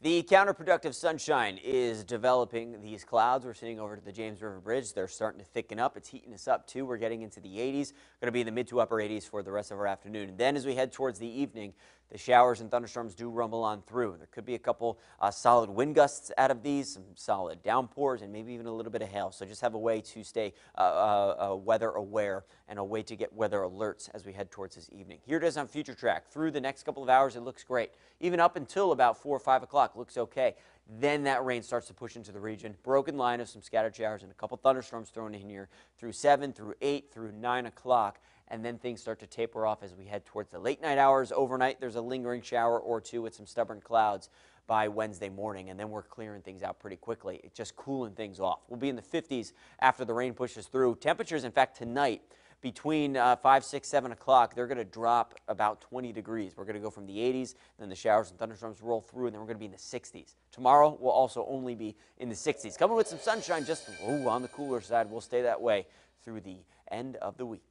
The counterproductive sunshine is developing these clouds. We're sitting over to the James River Bridge. They're starting to thicken up. It's heating us up too. We're getting into the 80s. Going to be in the mid to upper 80s for the rest of our afternoon. And then as we head towards the evening, the showers and thunderstorms do rumble on through. There could be a couple uh, solid wind gusts out of these, some solid downpours, and maybe even a little bit of hail. So just have a way to stay uh, uh, uh weather aware and a way to get weather alerts as we head towards this evening. Here it is on Future Track. Through the next couple of hours, it looks great. Even up until about 4 or 5 o'clock, looks okay. Then that rain starts to push into the region. Broken line of some scattered showers and a couple thunderstorms thrown in here through 7, through 8, through 9 o'clock. And then things start to taper off as we head towards the late night hours. Overnight, there's a lingering shower or two with some stubborn clouds by Wednesday morning, and then we're clearing things out pretty quickly. It's just cooling things off. We'll be in the 50s after the rain pushes through. Temperatures, in fact, tonight between uh, 5, 6, 7 o'clock, they're going to drop about 20 degrees. We're going to go from the 80s, then the showers and thunderstorms roll through, and then we're going to be in the 60s. Tomorrow, we'll also only be in the 60s. Coming with some sunshine, just ooh, on the cooler side. We'll stay that way through the end of the week.